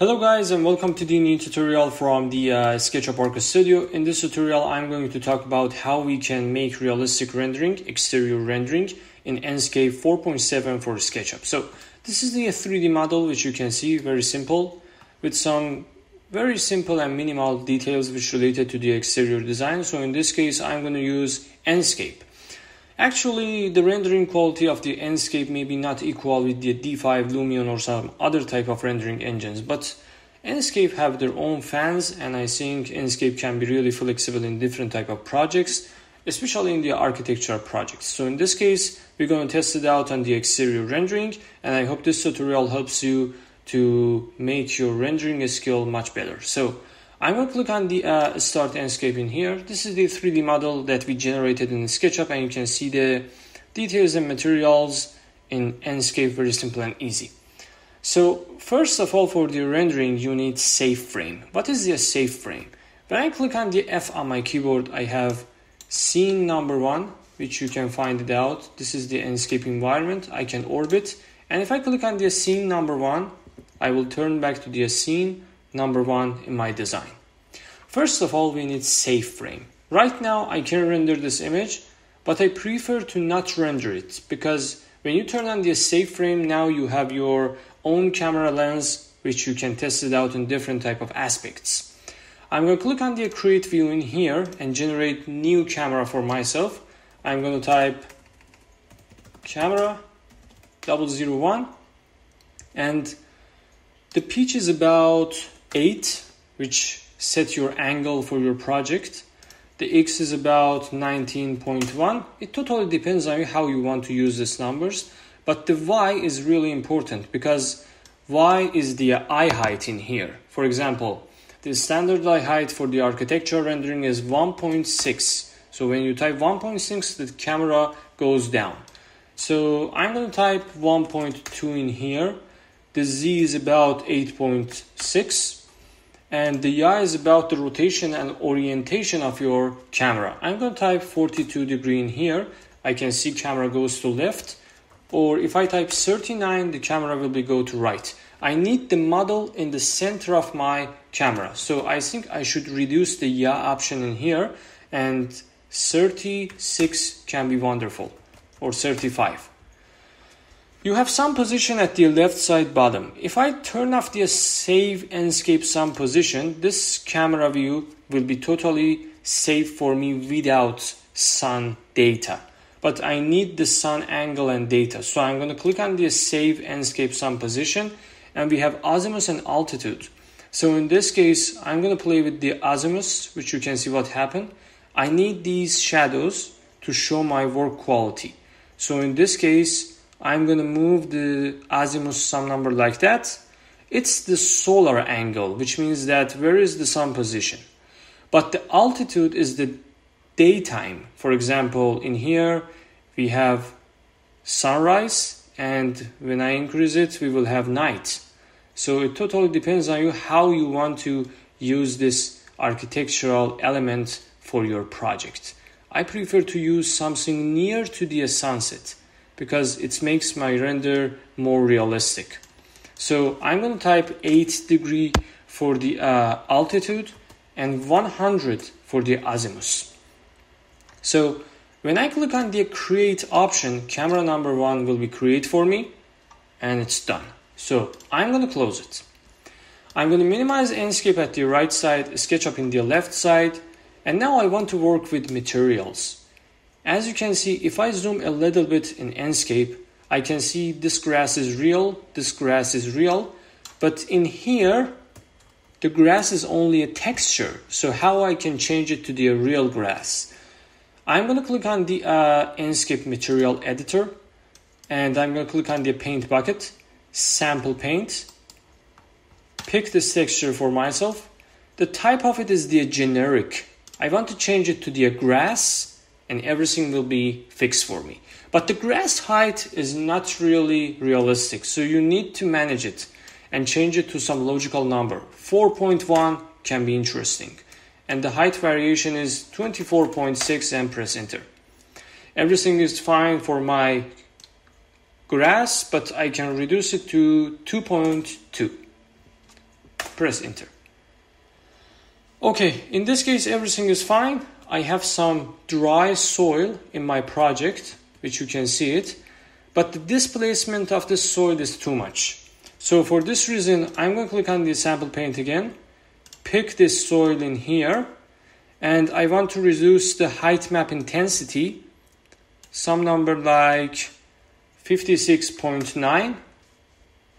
Hello guys and welcome to the new tutorial from the uh, SketchUp Arch Studio. In this tutorial I'm going to talk about how we can make realistic rendering, exterior rendering in Enscape 4.7 for SketchUp. So this is the 3D model which you can see, very simple, with some very simple and minimal details which related to the exterior design. So in this case I'm going to use Enscape. Actually, the rendering quality of the Enscape may be not equal with the D5 Lumion or some other type of rendering engines, but Enscape have their own fans and I think Enscape can be really flexible in different type of projects, especially in the architecture projects. So in this case, we're going to test it out on the exterior rendering and I hope this tutorial helps you to make your rendering skill much better. So I'm going to click on the uh, Start Enscape in here. This is the 3D model that we generated in SketchUp and you can see the details and materials in Enscape very simple and easy. So first of all for the rendering you need safe frame. What is the safe frame? When I click on the F on my keyboard I have scene number one which you can find it out. This is the Enscape environment. I can orbit and if I click on the scene number one I will turn back to the scene number one in my design. First of all, we need safe frame. Right now, I can render this image, but I prefer to not render it because when you turn on the safe frame, now you have your own camera lens, which you can test it out in different type of aspects. I'm going to click on the create view in here and generate new camera for myself. I'm going to type camera 001 and the pitch is about 8 which sets your angle for your project. The x is about 19.1 it totally depends on how you want to use these numbers but the y is really important because y is the eye height in here. For example the standard eye height for the architecture rendering is 1.6 so when you type 1.6 the camera goes down. So i'm going to type 1.2 in here. The z is about 8.6 and the y is about the rotation and orientation of your camera. I'm going to type 42 degree in here. I can see camera goes to left or if I type 39 the camera will be go to right. I need the model in the center of my camera. So I think I should reduce the yaw option in here and 36 can be wonderful or 35. You have sun position at the left side bottom. If I turn off the save Enscape sun position, this camera view will be totally safe for me without sun data. But I need the sun angle and data. So I'm going to click on the save Enscape sun position and we have azimuth and altitude. So in this case, I'm going to play with the azimuth, which you can see what happened. I need these shadows to show my work quality. So in this case, I'm going to move the azimuth some number like that. It's the solar angle, which means that where is the sun position? But the altitude is the daytime. For example, in here we have sunrise, and when I increase it, we will have night. So it totally depends on you how you want to use this architectural element for your project. I prefer to use something near to the sunset because it makes my render more realistic. So I'm going to type 8 degree for the uh, altitude and 100 for the azimuth. So when I click on the create option, camera number one will be create for me and it's done. So I'm going to close it. I'm going to minimize Enscape at the right side, SketchUp in the left side, and now I want to work with materials. As you can see, if I zoom a little bit in Enscape, I can see this grass is real, this grass is real, but in here, the grass is only a texture. So how I can change it to the real grass? I'm going to click on the uh, Enscape material editor and I'm to click on the paint bucket, sample paint, pick this texture for myself. The type of it is the generic. I want to change it to the grass and everything will be fixed for me. But the grass height is not really realistic, so you need to manage it and change it to some logical number. 4.1 can be interesting. And the height variation is 24.6 and press enter. Everything is fine for my grass, but I can reduce it to 2.2. press enter. Okay, in this case everything is fine. I have some dry soil in my project, which you can see it, but the displacement of the soil is too much. So for this reason, I'm going to click on the sample paint again, pick this soil in here, and I want to reduce the height map intensity, some number like 56.9,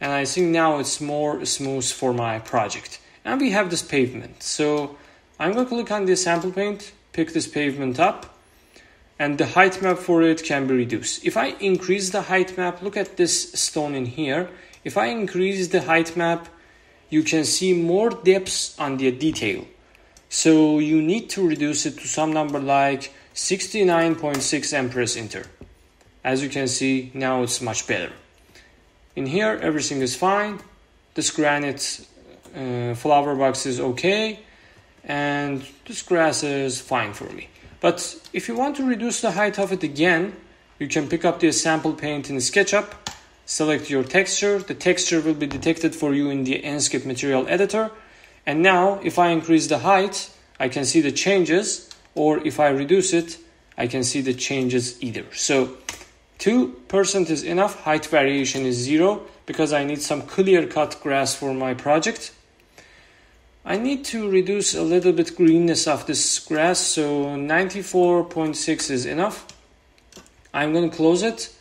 and I think now it's more smooth for my project. And we have this pavement. So I'm going to click on the sample paint, pick this pavement up, and the height map for it can be reduced. If I increase the height map, look at this stone in here. If I increase the height map, you can see more depths on the detail. So you need to reduce it to some number like 69.6 and press enter. As you can see, now it's much better. In here, everything is fine. This granite uh, flower box is okay. And this grass is fine for me. But if you want to reduce the height of it again, you can pick up the sample paint in SketchUp, select your texture. The texture will be detected for you in the Enscape material editor. And now, if I increase the height, I can see the changes, or if I reduce it, I can see the changes either. So 2% is enough, height variation is 0 because I need some clear cut grass for my project. I need to reduce a little bit greenness of this grass, so 94.6 is enough. I'm going to close it,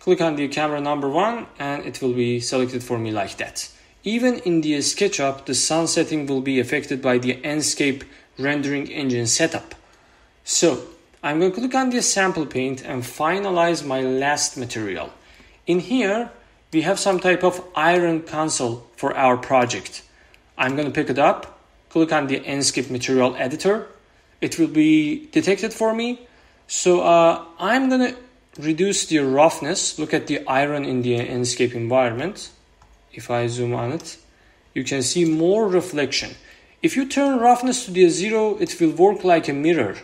click on the camera number 1 and it will be selected for me like that. Even in the SketchUp, the sun setting will be affected by the Enscape rendering engine setup. So I'm going to click on the sample paint and finalize my last material. In here, we have some type of iron console for our project. I'm going to pick it up, click on the Enscape material editor. It will be detected for me. So uh, I'm going to reduce the roughness. Look at the iron in the Enscape environment. If I zoom on it, you can see more reflection. If you turn roughness to the zero, it will work like a mirror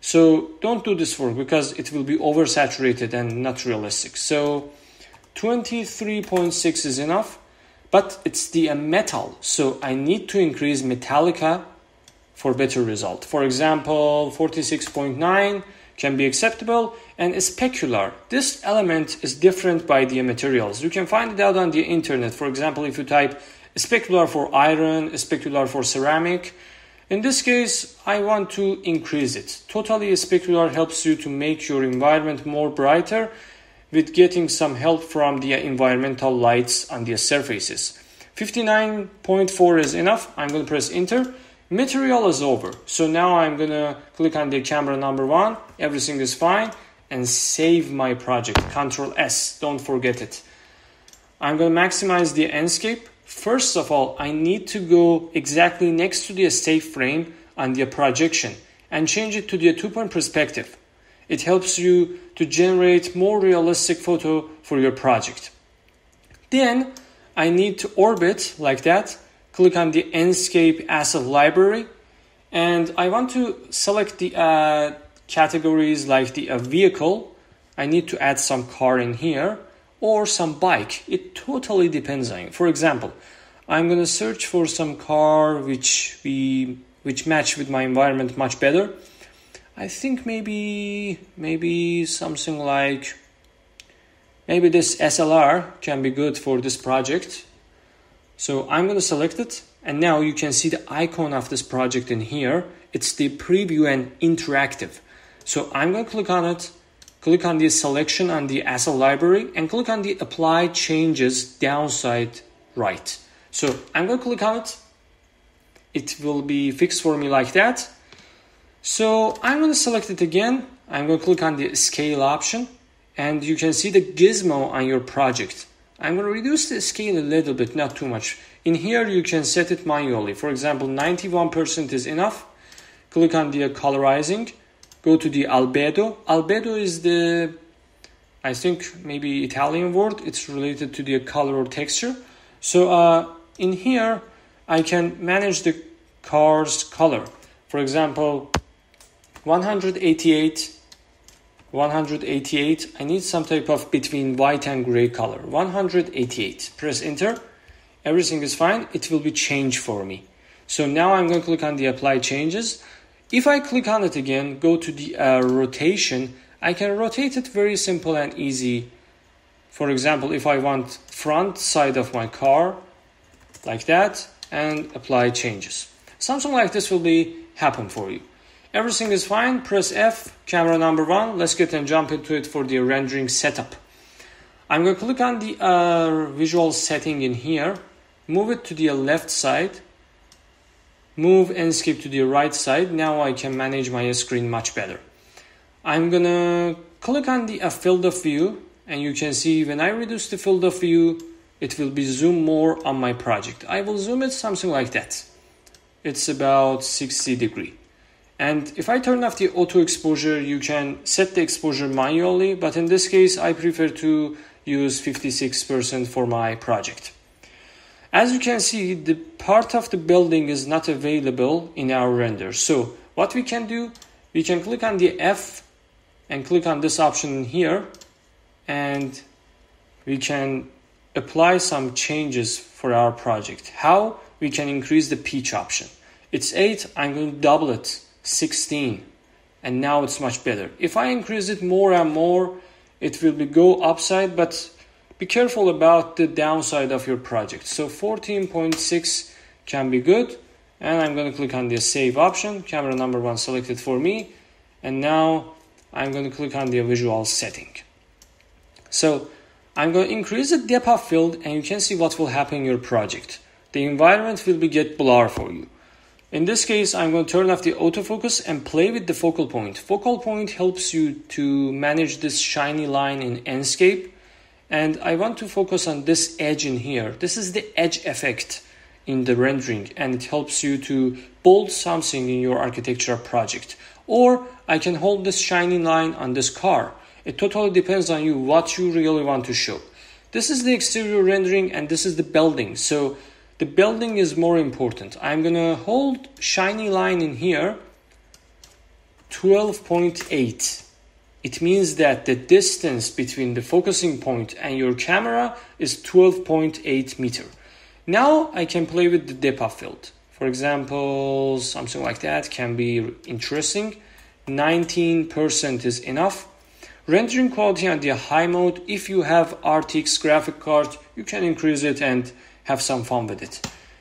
so don't do this work because it will be oversaturated and not realistic. So 23.6 is enough, but it's the uh, metal. So I need to increase metallic for better result. For example, 46.9 can be acceptable and specular. This element is different by the materials. You can find it out on the internet. For example, if you type specular for iron, specular for ceramic, in this case, I want to increase it. Totally specular helps you to make your environment more brighter with getting some help from the environmental lights on the surfaces. 59.4 is enough. I'm going to press enter. Material is over. So now I'm going to click on the camera number one. Everything is fine and save my project. Control S. Don't forget it. I'm going to maximize the Enscape First of all, I need to go exactly next to the safe frame on the projection and change it to the two-point perspective. It helps you to generate more realistic photo for your project. Then I need to orbit like that. Click on the Enscape asset library and I want to select the uh, categories like the uh, vehicle. I need to add some car in here or some bike. It totally depends on you. For example, I'm gonna search for some car which we which match with my environment much better. I think maybe maybe something like maybe this SLR can be good for this project. So I'm gonna select it and now you can see the icon of this project in here. It's the preview and interactive. So I'm gonna click on it click on the selection on the asset library and click on the apply changes downside right. So I'm going to click on it. It will be fixed for me like that. So I'm going to select it again. I'm going to click on the scale option and you can see the gizmo on your project. I'm going to reduce the scale a little bit, not too much. In here, you can set it manually. For example, 91% is enough. Click on the colorizing go to the albedo. Albedo is the, I think maybe Italian word. It's related to the color or texture. So uh, in here, I can manage the car's color. For example, 188, 188. I need some type of between white and gray color. 188. Press enter. everything is fine, it will be changed for me. So now I'm going to click on the apply changes. If I click on it again, go to the uh, rotation, I can rotate it very simple and easy. For example, if I want front side of my car, like that, and apply changes. Something like this will be happen for you. Everything is fine. Press F, camera number one. Let's get and jump into it for the rendering setup. I'm going to click on the uh, visual setting in here, move it to the left side, move Enscape to the right side. Now I can manage my screen much better. I'm going to click on the uh, field of view and you can see when I reduce the field of view, it will be zoom more on my project. I will zoom it something like that. It's about 60 degree. And if I turn off the auto exposure, you can set the exposure manually, but in this case, I prefer to use 56% for my project. As you can see, the part of the building is not available in our render. So what we can do, we can click on the F and click on this option here and we can apply some changes for our project. How? We can increase the pitch option. It's 8, I'm going to double it, 16. And now it's much better. If I increase it more and more, it will be go upside but be careful about the downside of your project so 14.6 can be good and I'm going to click on the save option camera number one selected for me and now I'm going to click on the visual setting so I'm going to increase the depth of field and you can see what will happen in your project the environment will be get blur for you in this case, I'm going to turn off the autofocus and play with the focal point. Focal point helps you to manage this shiny line in Enscape. And I want to focus on this edge in here. This is the edge effect in the rendering and it helps you to bold something in your architecture project. Or I can hold this shiny line on this car. It totally depends on you what you really want to show. This is the exterior rendering and this is the building. So the building is more important. I'm gonna hold shiny line in here 12.8. It means that the distance between the focusing point and your camera is 12.8 meter. Now I can play with the depth field. For example, something like that can be interesting. 19% is enough. Rendering quality on the high mode, if you have RTX graphic card, you can increase it and have some fun with it.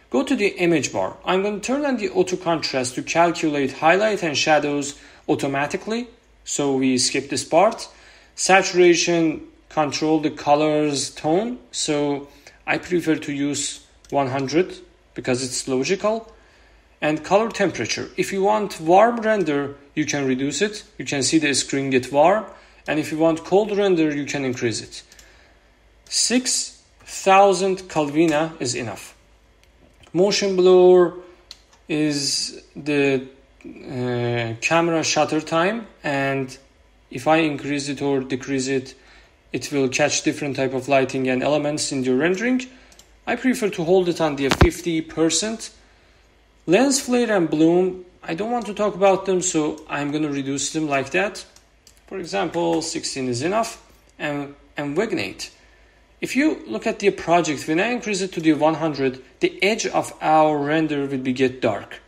Go to the image bar. I'm going to turn on the auto contrast to calculate highlight and shadows automatically. So we skip this part. Saturation, control the colors tone. So I prefer to use 100 because it's logical. And color temperature. If you want warm render, you can reduce it. You can see the screen get warm. And if you want cold render, you can increase it. 6 1000 Kelvina is enough. Motion blur is the uh, camera shutter time and if I increase it or decrease it it will catch different type of lighting and elements in your rendering. I prefer to hold it on the 50%. Lens flare and bloom, I don't want to talk about them so I'm going to reduce them like that. For example, 16 is enough and, and vignette. If you look at the project, when I increase it to the 100, the edge of our render will be get dark.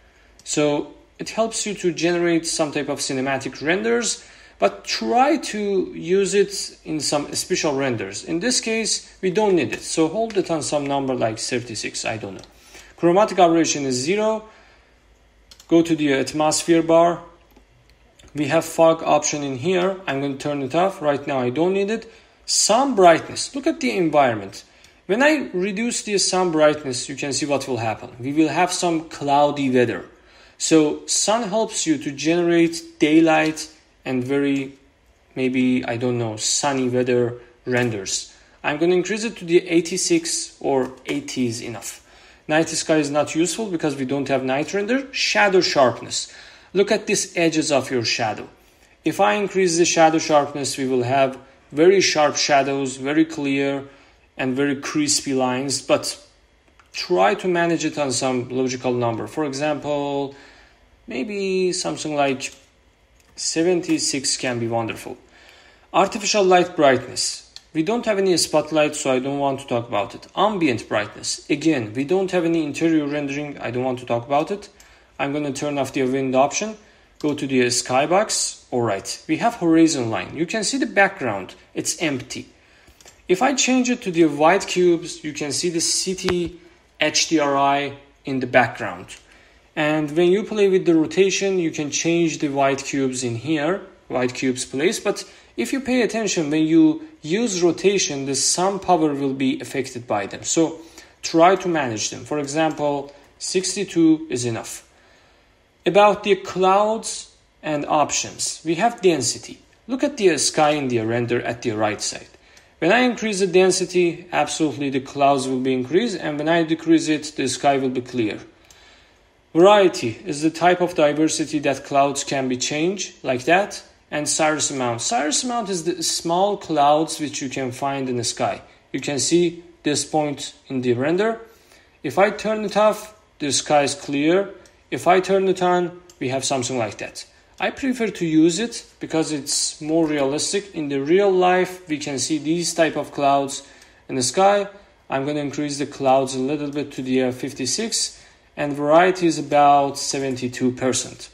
So it helps you to generate some type of cinematic renders, but try to use it in some special renders. In this case, we don't need it. So hold it on some number like 36, I don't know. Chromatic aberration is zero. Go to the atmosphere bar. We have fog option in here. I'm going to turn it off. Right now I don't need it sun brightness. Look at the environment. When I reduce the sun brightness, you can see what will happen. We will have some cloudy weather. So sun helps you to generate daylight and very maybe I don't know sunny weather renders. I'm going to increase it to the 86 or 80 is enough. Night sky is not useful because we don't have night render. Shadow sharpness. Look at these edges of your shadow. If I increase the shadow sharpness, we will have very sharp shadows, very clear and very crispy lines, but try to manage it on some logical number. For example, maybe something like 76 can be wonderful. Artificial light brightness. we don't have any spotlight, so I don't want to talk about it. Ambient brightness. Again, we don't have any interior rendering. I don't want to talk about it. I'm going to turn off the wind option. Go to the skybox. Alright, we have horizon line. You can see the background. It's empty. If I change it to the white cubes, you can see the city HDRI in the background. And when you play with the rotation, you can change the white cubes in here, white cubes place. But if you pay attention, when you use rotation, the sun power will be affected by them. So try to manage them. For example, 62 is enough. About the clouds and options, we have density. Look at the sky in the render at the right side. When I increase the density, absolutely the clouds will be increased, and when I decrease it, the sky will be clear. Variety is the type of diversity that clouds can be changed like that. And cirrus amount. Cirrus amount is the small clouds which you can find in the sky. You can see this point in the render. If I turn it off, the sky is clear. If I turn it on, we have something like that. I prefer to use it because it's more realistic. In the real life, we can see these type of clouds in the sky. I'm going to increase the clouds a little bit to the uh, 56 and variety is about 72%.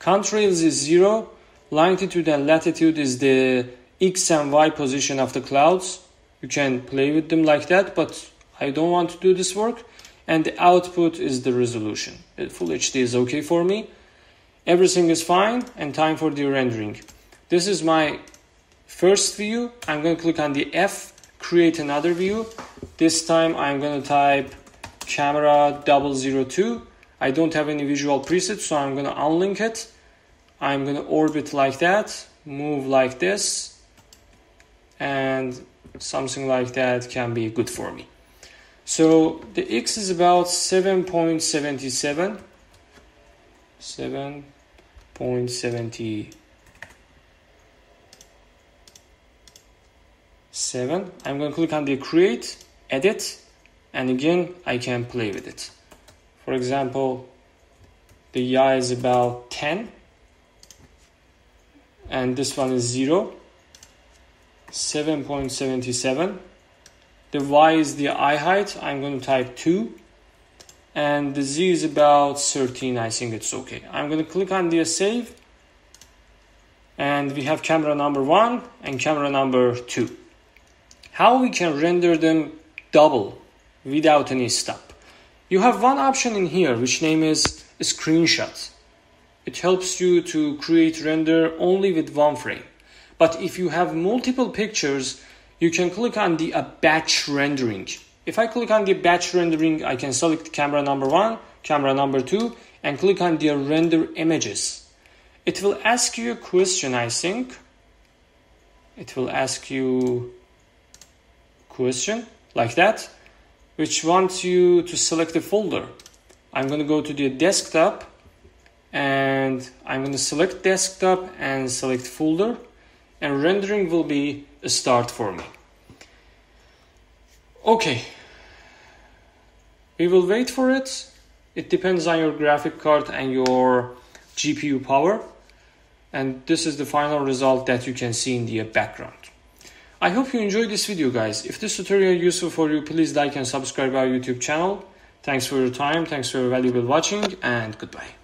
Contrails is 0, longitude and latitude is the x and y position of the clouds. You can play with them like that, but I don't want to do this work. And the output is the resolution. Full HD is okay for me. Everything is fine and time for the rendering. This is my first view. I'm going to click on the F, create another view. This time I'm going to type camera 002 I don't have any visual preset so I'm gonna unlink it I'm gonna orbit like that move like this and something like that can be good for me so the X is about 7.77 7.77 I'm going to click on the create edit and again I can play with it. For example the y is about 10 and this one is 0 7.77 the y is the eye height. I'm going to type 2 and the z is about 13 I think it's okay I'm going to click on the save and we have camera number 1 and camera number 2 how we can render them double without any stop. You have one option in here which name is screenshot. It helps you to create render only with one frame. But if you have multiple pictures, you can click on the batch rendering. If I click on the batch rendering, I can select camera number one, camera number two, and click on the render images. It will ask you a question, I think. It will ask you question like that which wants you to select a folder. I'm going to go to the desktop and I'm going to select desktop and select folder and rendering will be a start for me. Okay, we will wait for it. It depends on your graphic card and your GPU power. And this is the final result that you can see in the background. I hope you enjoyed this video guys. If this tutorial useful for you, please like and subscribe our YouTube channel. Thanks for your time, thanks for your valuable watching, and goodbye.